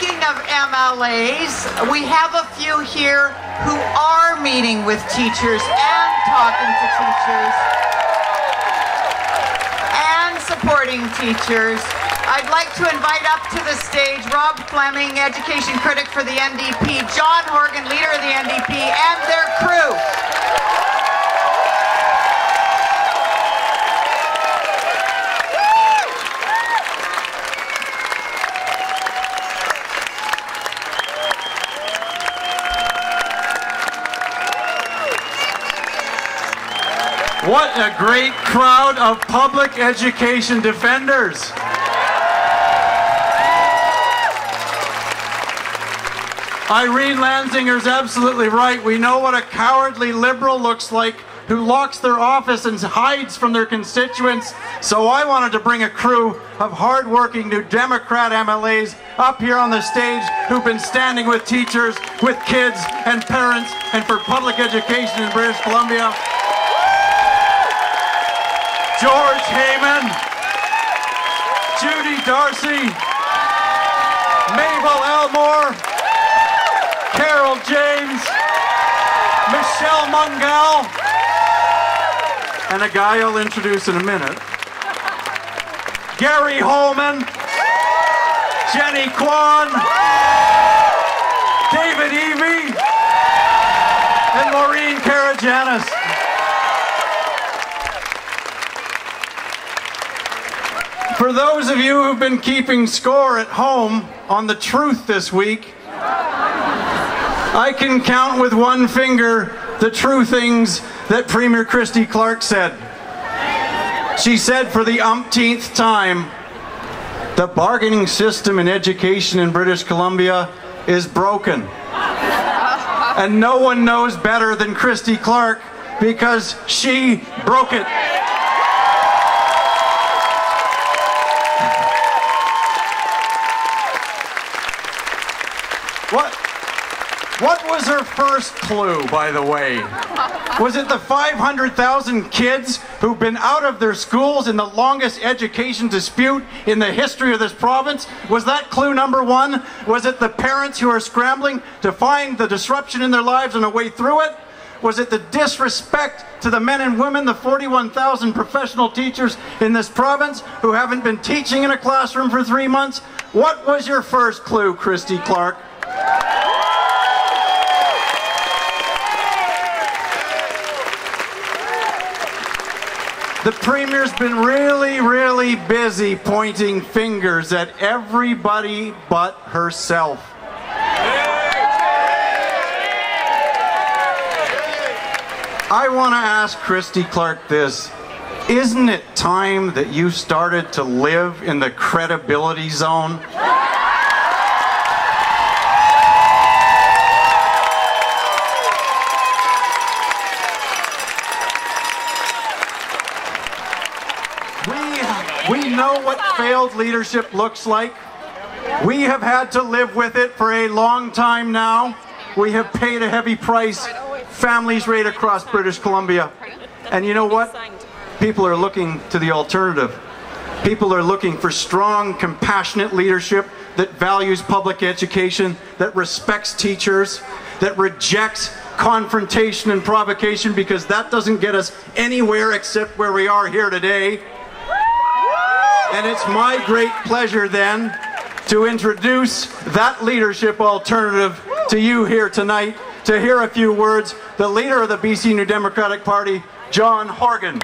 speaking of MLAs, we have a few here who are meeting with teachers and talking to teachers and supporting teachers. I'd like to invite up to the stage Rob Fleming, education critic for the NDP, John Horgan, leader of the NDP, and their crew. What a great crowd of public education defenders. Irene Lanzinger's absolutely right. We know what a cowardly liberal looks like who locks their office and hides from their constituents. So I wanted to bring a crew of hardworking New Democrat MLAs up here on the stage who've been standing with teachers, with kids and parents, and for public education in British Columbia. George Heyman, Judy Darcy, Mable Elmore, Carole James, Michelle Mungall, and a guy I'll introduce in a minute, Gary Holman, Jenny Kwan, David Eby, and Maurine Karagianis. For those of you who've been keeping score at home on the truth this week, I can count with one finger the true things that Premier Christy Clark said. She said for the umpteenth time, the bargaining system in education in British Columbia is broken. And no one knows better than Christy Clark because she broke it. What? What was her first clue, by the way? Was it the 500,000 kids who've been out of their schools in the longest education dispute in the history of this province? Was that clue number one? Was it the parents who are scrambling to find the disruption in their lives and a way through it? Was it the disrespect to the men and women, the 41,000 professional teachers in this province who haven't been teaching in a classroom for three months? What was your first clue, Christy Clark? The Premier's been really, really busy pointing fingers at everybody but herself. I want to ask Christy Clark this. Isn't it time that you started to live in the credibility zone? We, we know what failed leadership looks like. We have had to live with it for a long time now. We have paid a heavy price, families right across British Columbia. And you know what? People are looking to the alternative. People are looking for strong, compassionate leadership that values public education, that respects teachers, that rejects confrontation and provocation because that doesn't get us anywhere except where we are here today. And it's my great pleasure then to introduce that leadership alternative to you here tonight to hear a few words. The leader of the BC New Democratic Party, John Horgan.